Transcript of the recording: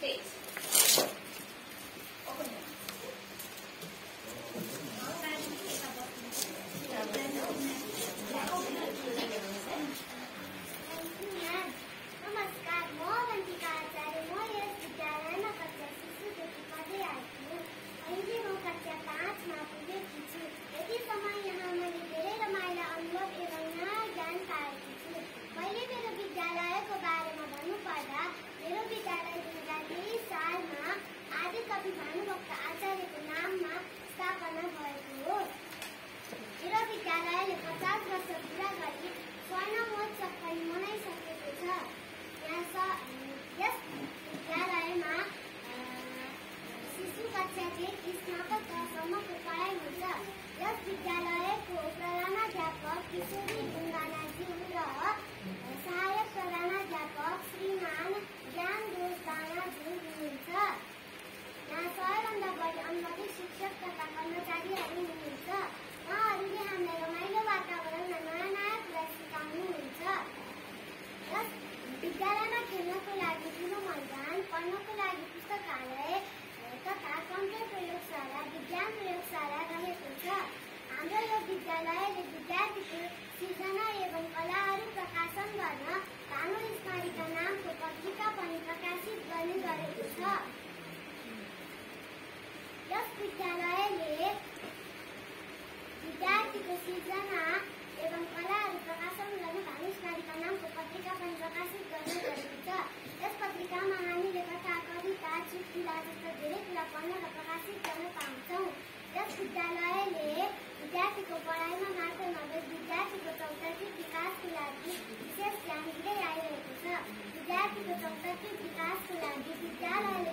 space. Bhanubhakta आचार्यको नाममा स्थापना भएको हो मेरो विद्यालयले पचास वर्ष पुरा गरी स्वर्ण महोत्सव पनि मनाइसकेको छ కళాశాలలు విద్యార్థికి సృజన एवं కళాహారు प्रकाशन गर्न भानु स्मारिका नामको पत्रिका पनि प्रकाशित गर्ने गरेको छ यस विद्यालयले विद्यार्थीको सृजना एवं कलाहरू प्रकाशन गर्ने भानु स्मारिका नामको पत्रिका पनि प्रकाशित गर्ने गरेको छ यस पत्रिकामा हामीले कथा कविता चिठीला जस्ता धेरै कुरा पढ्न र प्रकाशित गर्न पाउँछौँ यस विद्यालयले विद्यार्थीको पढाइमा मात्र नभए विद्यार्थीको चौतात्विक विकासको लागि विशेष ध्यान दिँदै आइरहेको छ। विद्यार्थीको चौतात्विक विकासको लागि विद्यालयले